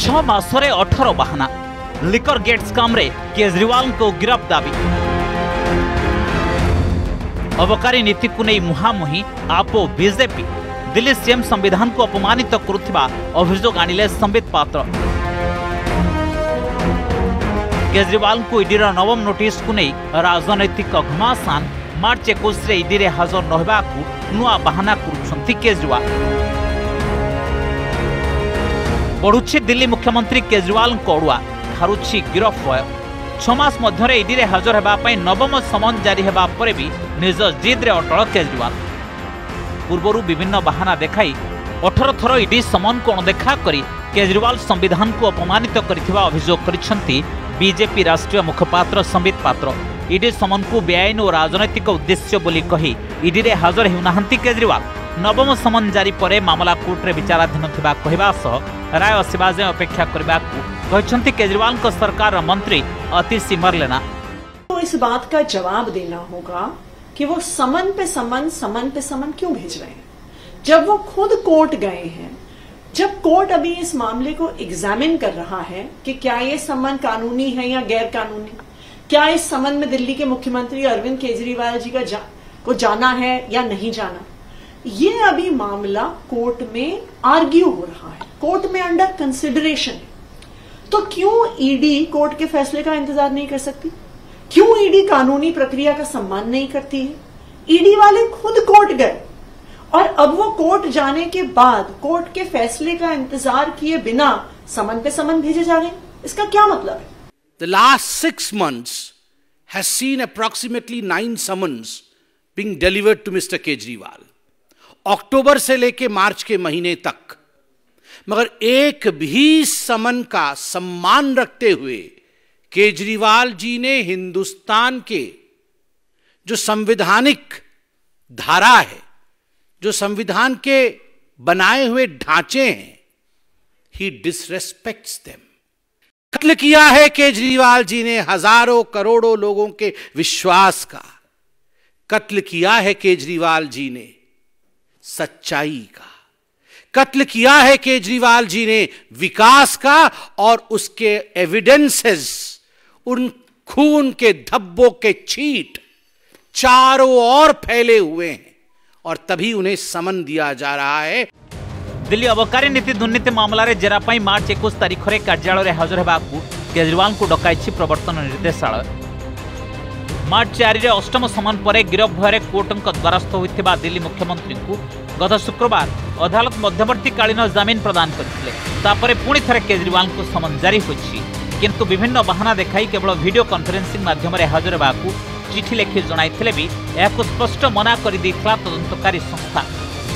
ଛଅ ମାସରେ ଅଠର ବାହାନା ଲିକର ଗେଟ୍ ସ୍କାମ୍ରେ କେଜରିୱାଲଙ୍କୁ ଗିରଫ ଦାବି ଅବକାରୀ ନୀତିକୁ ନେଇ ମୁହାଁମୁହିଁ ଆପ୍ ଓ ବିଜେପି ଦିଲ୍ଲୀ ସିଏମ୍ ସମ୍ବିଧାନକୁ ଅପମାନିତ କରୁଥିବା ଅଭିଯୋଗ ଆଣିଲେ ସମ୍ବିତ ପାତ୍ର କେଜରିୱାଲଙ୍କୁ ଇଡିର ନବମ ନୋଟିସକୁ ନେଇ ରାଜନୈତିକ ଘମାସାନ ମାର୍ଚ୍ଚ ଏକୋଇଶରେ ଇଡିରେ ହାଜର ନ ହେବାକୁ ନୂଆ ବାହାନା କରୁଛନ୍ତି କେଜରିୱାଲ ବଢୁଛି ଦିଲ୍ଲୀ ମୁଖ୍ୟମନ୍ତ୍ରୀ କେଜରିୱାଲଙ୍କ ଅଡୁଆ ହାରୁଛି ଗିରଫ ଭୟ ଛଅ ମାସ ମଧ୍ୟରେ ଇଡିରେ ହାଜର ହେବା ପାଇଁ ନବମ ସମନ ଜାରି ହେବା ପରେ ବି ନିଜ ଜିଦ୍ରେ ଅଟଳ କେଜରିୱାଲ ପୂର୍ବରୁ ବିଭିନ୍ନ ବାହାନା ଦେଖାଇ ଅଠର ଥର ଇଡି ସମନକୁ ଅଣଦେଖା କରି କେଜରିୱାଲ ସମ୍ବିଧାନକୁ ଅପମାନିତ କରିଥିବା ଅଭିଯୋଗ କରିଛନ୍ତି ବିଜେପି ରାଷ୍ଟ୍ରୀୟ ମୁଖପାତ୍ର ସମ୍ବିତ ପାତ୍ର ଇଡି ସମନକୁ ବେଆଇନ ଓ ରାଜନୈତିକ ଉଦ୍ଦେଶ୍ୟ ବୋଲି କହି ଇଡିରେ ହାଜର ହେଉନାହାନ୍ତି କେଜରିୱାଲ ନବମ ସମନ ଜାରି ପରେ ମାମଲା କୋର୍ଟରେ ବିଚାରାଧୀନ ଥିବା କହିବା ସହ ରାୟ ଆସିବା ଯାଏଁ ଅପେକ୍ଷା କରିବାକୁ କହିଛନ୍ତି କେଜରିୱାଲଙ୍କ ସରକାରର ମନ୍ତ୍ରୀ ଅତିଶ ସିମରଲେନା तो इस बात का जवाब देना होगा कि वो समन पे समन समन पे समन क्यों भेज रहे हैं जब वो खुद कोर्ट गए हैं जब कोर्ट अभी इस मामले को एग्जामिन कर रहा है कि क्या ये समन कानूनी है या गैर कानूनी क्या इस समन में दिल्ली के मुख्यमंत्री अरविंद केजरीवाल जी का जा, को जाना है या नहीं जाना? ये अभी मामला कोर्ट में आर्ग्यू हो रहा है। कोर्ट में अंडर कंसिडरेशन है। तो क्यों ईडी कोर्ट के फैसले का इंतज़ार नहीं कर सकती? क्यों ईडी कानूनी प्रक्रिया का सम्मान नहीं करती है? ईडी वाले खुद कोर्ट गए। और अब वो कोर्ट जाने के बाद कोर्ट के फैसले का इंतज़ार किए बिना समन पे समन भेजे जा रहे हैं। इसका क्या मतलब है? The last six months has seen approximately nine summons being delivered to Mr. Kejriwal. अक्टूबर से लेके मार्च के महीने तक मगर एक भी समन का सम्मान रखते हुए केजरीवाल जी ने हिंदुस्तान के जो संवैधानिक धारा है, जो संविधान के बनाए हुए ढांचे हैं ही डिसरेस्पेक्ट्स देम कत्ल किया है केजरीवाल जी ने हज़ारों करोड़ों लोगों के विश्वास का। कत्ल किया है केजरीवाल जी ने सच्चाई का। कत्ल किया है केजरीवाल जी ने विकास का और उसके एविडेंसेस उन खून के धब्बों के छीट चारों ओर फैले हुए हैं और तभी उन्हें समन दिया जा रहा है। দিল্লী অবকারী নীতি দুর্নীতি মামলার জেরা পাই মার্চ একুশ তারিখে কার্যালয়ে হাজর হওয়া কেজরিওয়াল ডকাইছি প্রবর্তন নির্দেশালয় মার্চ চারিরে অষ্টম সমান পরে গিরফ ভয়ে কোর্টঙ্ক দ্বারস্থ হয়ে দিল্লী মুখ্যমন্ত্রী গত শুক্রবার আদালত মধ্যবর্তীকালীন জামিন প্রদান করে তাপরে পুঁ থে কেজরিওয়াল সমন জারি হয়েছে কিন্তু বিভিন্ন বাহানা দেখাই কেবল ভিডিও কনফরেন্সিং মাধ্যমে হাজর হওয়া চিঠি লেখি জনাইলে বি স্পষ্ট মনা করে তদন্তকারী সংস্থা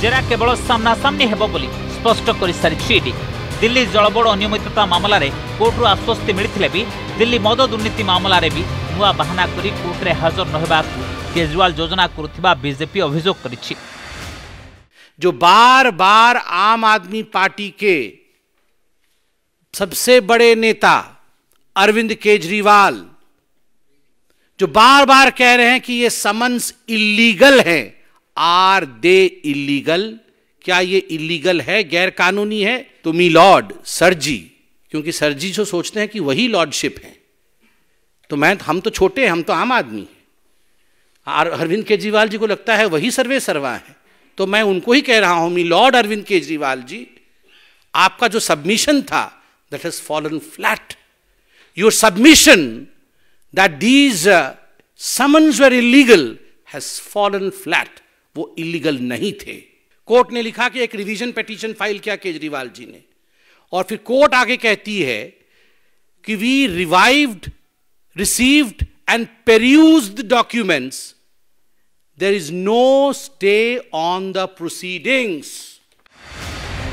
ସଂସ୍ଥା ଜେରା କେବଳ ସାମ୍ନାସାମ୍ନି ହେବ ବୋଲି ସ୍ପଷ୍ଟ କରିସାରିଛି ଇଡି ଦିଲ୍ଲୀ ଜଳବୋର୍ଡ ଅନିୟମିତତା ମାମଲାରେ କୋର୍ଟରୁ ଆଶ୍ୱସ୍ତି ମିଳିଥିଲେ ବି ଦିଲ୍ଲୀ ମଦ ଦୁର୍ନୀତି ମାମଲାରେ ବି ନୂଆ ବାହାନା କରି କୋର୍ଟରେ ହାଜର ନ ହେବାକୁ କେଜରିୱାଲ ଯୋଜନା କରୁଥିବା ବିଜେପି ଅଭିଯୋଗ କରିଛି जो बार बार आम आदमी पार्टी के सबसे बड़े नेता अरविंद केजरीवाल जो बार बार कह रहे हैं कि ये समन्स इलीगल है आर दे इलीगल। क्या ये इलीगल है? गैर कानूनी है? तो मी लॉर्ड, सर जी। क्योंकि सर जी जो सोचते हैं कि वही लॉर्डशिप है। तो मैं, हम तो छोटे हैं, हम तो आम आदमी हैं। अरविंद केजरीवाल जी को लगता है वही सर्वे सर्वा है। तो मैं उनको ही कह रहा हूँ, मी लॉर्ड अरविंद केजरीवाल जी, आपका जो सबमिशन था that has fallen flat your submission that these summons were illegal has fallen flat वो इलीगल नहीं थे कोर्ट ने लिखा कि एक रिवीजन पिटीशन फाइल किया केजरीवाल जी ने और फिर कोर्ट आगे कहती है कि we revived received and perused documents there is no stay on the proceedings.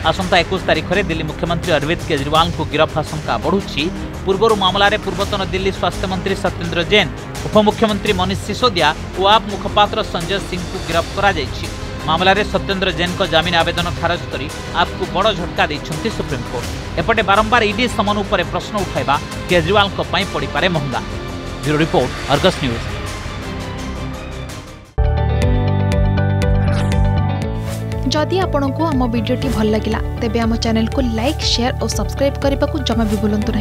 ଆସନ୍ତା ଏକୋଇଶ ତାରିଖରେ ଦିଲ୍ଲୀ ମୁଖ୍ୟମନ୍ତ୍ରୀ ଅରବିନ୍ଦ କେଜରିୱାଲଙ୍କୁ ଗିରଫ ଆଶଙ୍କା ବଢ଼ୁଛି ପୂର୍ବରୁ ମାମଲାରେ ପୂର୍ବତନ ଦିଲ୍ଲୀ ସ୍ୱାସ୍ଥ୍ୟମନ୍ତ୍ରୀ ସତ୍ୟେନ୍ଦ୍ର ଜୈନ উপমুখ্যমন্ত্রী মনীষ সিসোদিয়া ও আপ মুখপাত্র সঞ্জয় সিংকু গিরফ করা যাইছি মামলার সত্যেন্দ্র জেনক জামিন আবেদন খারজ করে আপকু বড় ঝটকা দিয়েছেন সুপ্রিমকোর্ট এপটে বারম্বার ইডি সমন উপরে প্রশ্ন উঠাইবা কেজরিওয়াল পড়িপারে মহঙ্গা ব্যুরো রিপোর্ট অর্গস নিউজ যদি আপনার আমার ভিডিওটি ভালো লাগিলা তেবে আমার চ্যানেলকে লাইক শেয়ার ও সবসক্রাইব করা জমা বি ভুলতু না